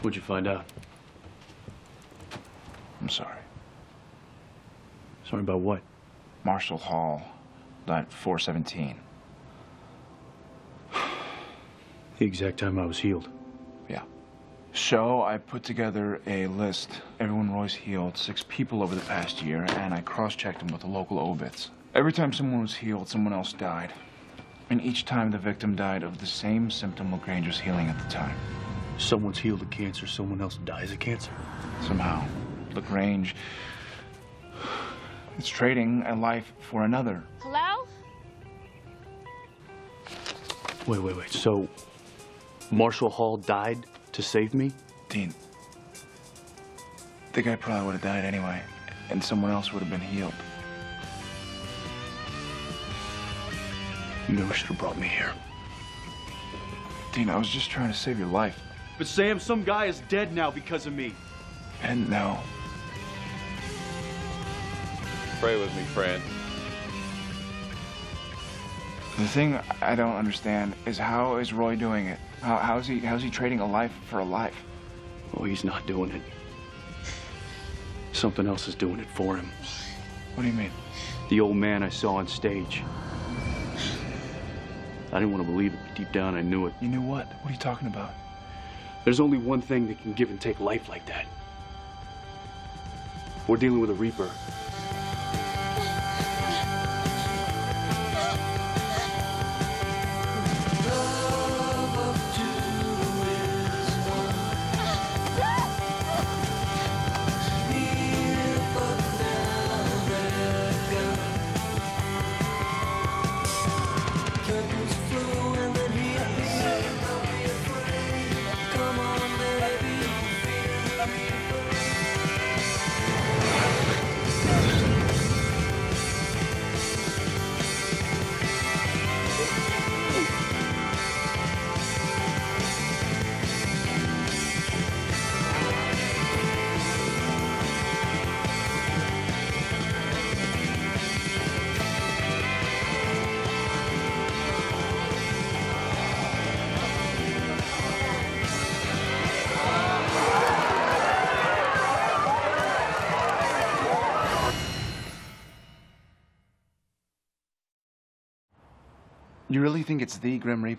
What'd you find out? I'm sorry. Sorry about what? Marshall Hall died at 417. The exact time I was healed. Yeah. So I put together a list. Everyone Roy's healed, six people over the past year, and I cross-checked them with the local obits. Every time someone was healed, someone else died. And each time the victim died of the same symptom LeGrange was healing at the time. Someone's healed of cancer, someone else dies of cancer. Somehow, LeGrange is trading a life for another. Hello? Wait, wait, wait. So, Marshall Hall died to save me? Dean, the guy probably would have died anyway, and someone else would have been healed. You never should have brought me here. Dean, I was just trying to save your life. But Sam, some guy is dead now because of me. And didn't. Pray with me, friend. The thing I don't understand is how is Roy doing it? How, how's he how's he trading a life for a life? Oh, he's not doing it. Something else is doing it for him. What do you mean? The old man I saw on stage. I didn't want to believe it, but deep down I knew it. You knew what? What are you talking about? There's only one thing that can give and take life like that. We're dealing with a Reaper. You really think it's the Grim Reaper?